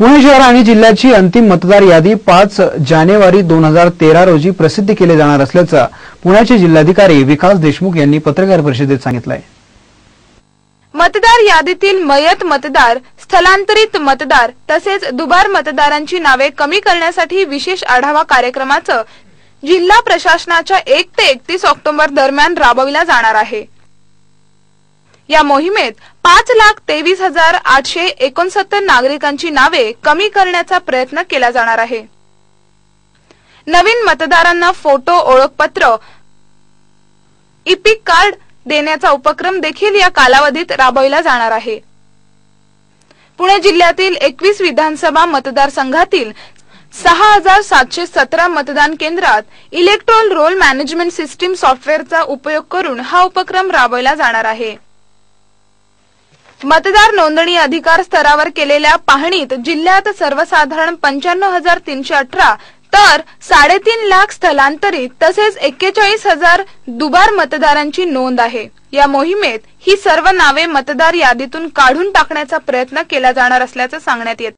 पुणे शहर आणि जिल्ह्याची अंतिम मतदार यादी पाच जानेवारी दोन हजार तेरा रोजी प्रसिद्ध केली जाणार असल्याचं पुण्याचे जिल्हाधिकारी विकास देशमुख यांनी पत्रकार परिषदेत सांगितलंय. मतदार यादीतील मयत मतदार स्थलांतरित मतदार तसेच दुबार मतदारांची नावे कमी करण्यासाठी विशेष आढावा कार्यक्रमाचं जिल्हा प्रशासनाच्या एक ते एकतीस ऑक्टोबर दरम्यान राबविला जाणार आहे. या मोहिमेत पाच लाख तेवीस हजार आठशे एकोणसत्तर नागरिकांची नावे कमी करण्याचा प्रयत्न केला जाणार आहे. नवीन मतदारांना फोटो ओळखपत्र इपिक कार्ड देण्याचा उपक्रम देखील या कालावधीत राबविला जाणार आहे. पुणे जिल्ह्यातील एकवीस विधानसभा मतदारसंघातील सहा हजार सातशे सतरा मतदान केंद्रात इलेक्ट्रोल रोल मॅनेजमेंट सिस्टीम सॉफ्टवेअरचा उपयोग करून हा उपक्रम राबवला जाणार आहे. मतदार नोंदणी अधिकार स्तरावर केलेल्या पाहणीत जिल्ह्यात सर्वसाधारण पंच्याण्णव हजार तीनशे अठरा तर साडेतीन लाख स्थलांतरित तसेच एक्केचाळीस हजार दुबार मतदारांची नोंद आहे. या मोहिमेत ही सर्व नावे मतदार यादीतून काढून टाकण्याचा प्रयत्न केला जाणार असल्याचं सांगण्यात येत